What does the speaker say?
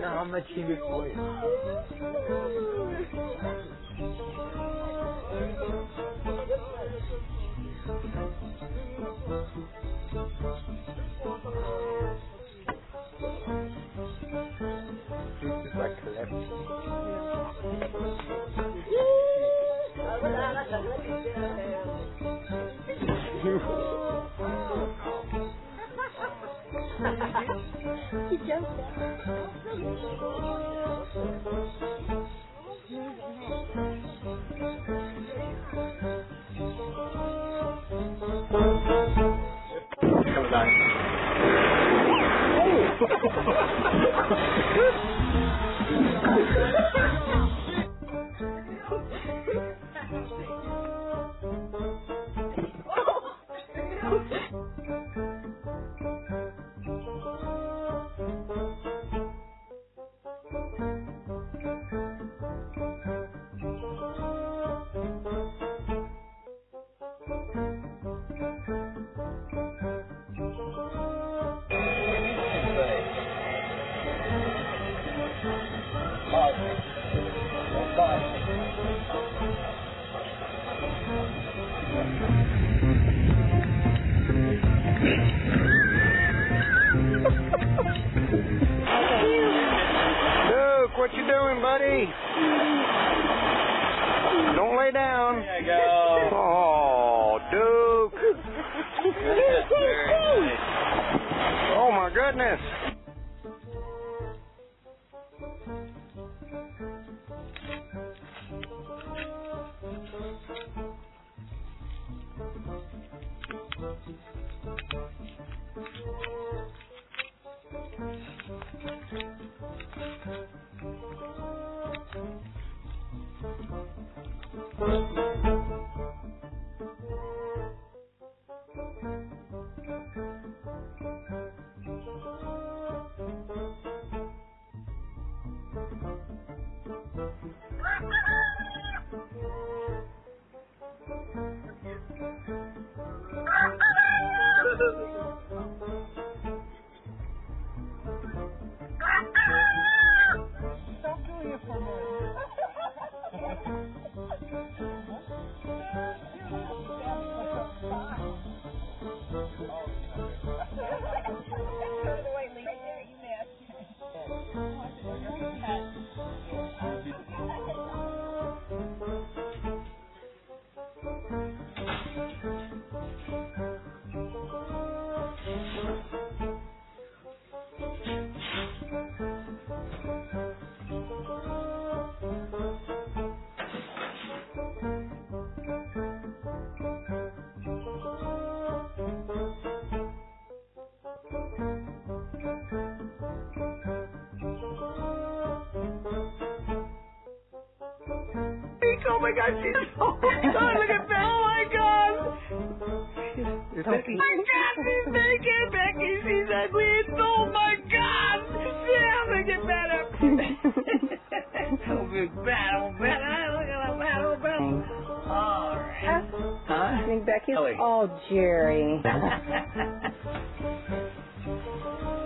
Na haben wir Team. 你讲对不对？buddy? Don't lay down. There you go. Oh, Duke. That's very nice. Oh my goodness. Oh my God, she's oh my God, look at that! Oh my God! You're Oh my God, she's naked, Becky. She's ugly. Oh my God! Yeah, look at that. oh, big battle, battle. Look at that battle, battle. All right. Huh? I think Becky's. Ellie. Oh, Jerry.